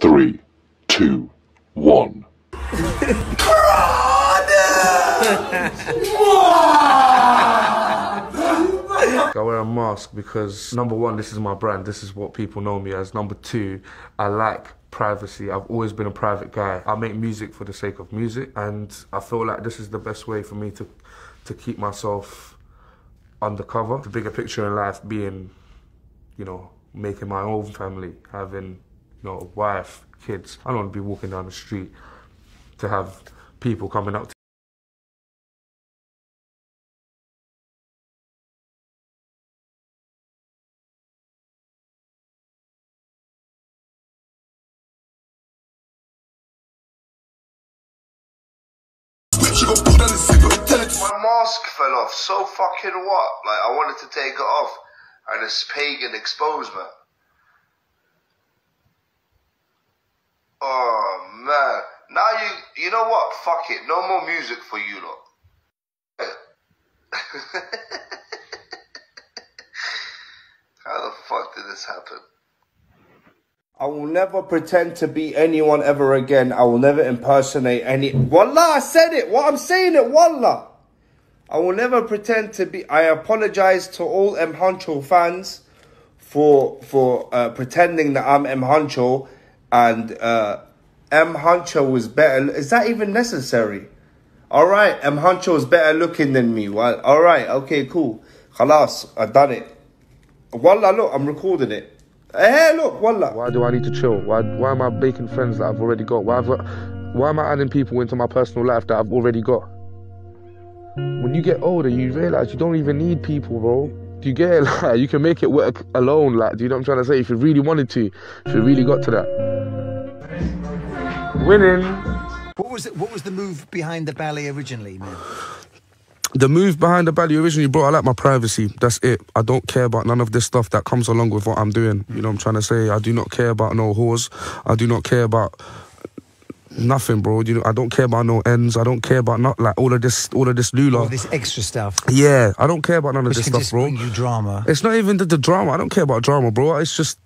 three, two, one. I wear a mask because number one, this is my brand. This is what people know me as. Number two, I like privacy. I've always been a private guy. I make music for the sake of music, and I feel like this is the best way for me to to keep myself undercover. The bigger picture in life being, you know, making my own family, having, you know, wife, kids. I don't want to be walking down the street to have people coming up to My mask fell off. So fucking what? Like I wanted to take it off, and this pagan exposed me. Oh man! Now you you know what? Fuck it. No more music for you lot. How the fuck did this happen? I will never pretend to be anyone ever again. I will never impersonate any. Wallah, I said it. What I'm saying it, Wallah. I will never pretend to be. I apologize to all M Huncho fans for for uh, pretending that I'm M Huncho and uh, M Huncho was better. Is that even necessary? All right, M Huncho is better looking than me. Well, all right, okay, cool. Khalas, I've done it. Wallah, look, I'm recording it. Hey, look, Wallah. Why do I need to chill? Why why am I making friends that I've already got? Why have I, why am I adding people into my personal life that I've already got? When you get older, you realize you don't even need people, bro. Do you get it? Like you can make it work alone. Like, do you know what I'm trying to say? If you really wanted to, if you really got to that. Winning. What was it, what was the move behind the ballet originally, man? The move behind the belly originally, bro, I like my privacy. That's it. I don't care about none of this stuff that comes along with what I'm doing. You know what I'm trying to say? I do not care about no whores. I do not care about nothing, bro. You know, I don't care about no ends. I don't care about not like all of this, all of this lula. All this extra stuff. Yeah, I don't care about none of this can stuff, just bro. bring you drama. It's not even the, the drama. I don't care about drama, bro. It's just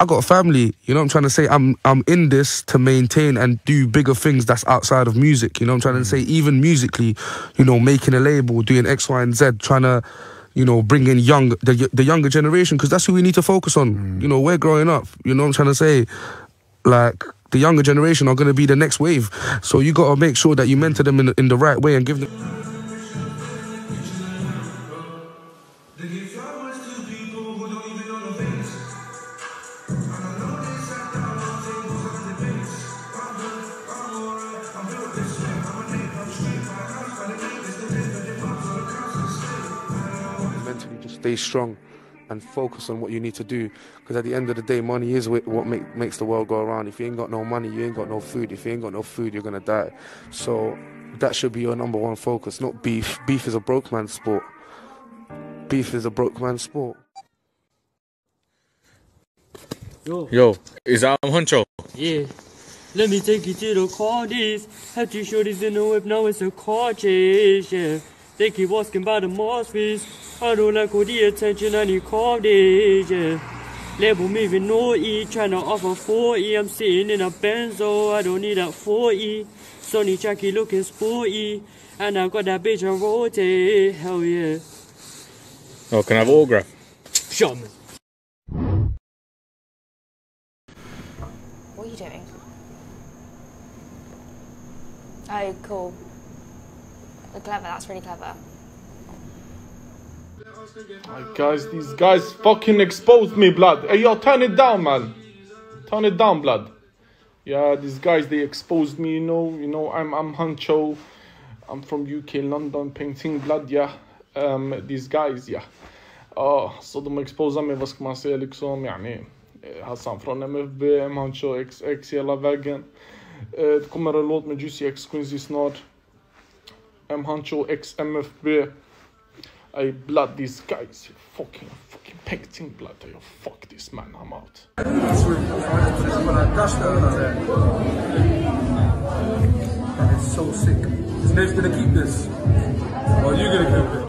I got a family. You know what I'm trying to say? I'm I'm in this to maintain and do bigger things that's outside of music. You know what I'm trying to say? Mm. Even musically, you know, making a label, doing X, Y, and Z, trying to, you know, bring in young the the younger generation because that's who we need to focus on. Mm. You know, we're growing up. You know what I'm trying to say? Like the younger generation are going to be the next wave. So you got to make sure that you mentor them in in the right way and give them. Stay strong and focus on what you need to do. Because at the end of the day money is what make, makes the world go around. If you ain't got no money you ain't got no food. If you ain't got no food you're gonna die. So that should be your number one focus. Not beef. Beef is a broke man's sport. Beef is a broke man's sport. Yo, Yo, is that Huncho? Yeah. Let me take you to the Cardi's. Had two shorties in the whip, now it's a car chase, yeah. They keep asking about the Mosfets. I don't like all the attention, I need Cardi's, yeah. Label me with no E, tryna offer 4E. I'm sitting in a Benzo, I don't need that 4E. Sony Jackie looking sporty. And I got that bitch on rotate, hell yeah. Oh, can I have an autograph? Shut me. What are you doing? Oh, cool. Clever, that's really clever. My Guys, these guys fucking exposed me, blood. Hey, yo, turn it down, man. Turn it down, blood. Yeah, these guys they exposed me. You know, you know, I'm I'm Huncho. I'm from UK, London, painting blood. Yeah, um, these guys, yeah. Exposar mig, vad ska man säga liksom, yani. eh, Hassan från MFB, M Huncho, XX hela vägen. Eh, Det kommer en låt med Juicy X Quincy snart. M Huncho X MFB. I blood these guys. You Fucking fucking painting blood. Yo, fuck this man, I'm out. That is so sick. His name's gonna keep this. Or are you gonna keep it?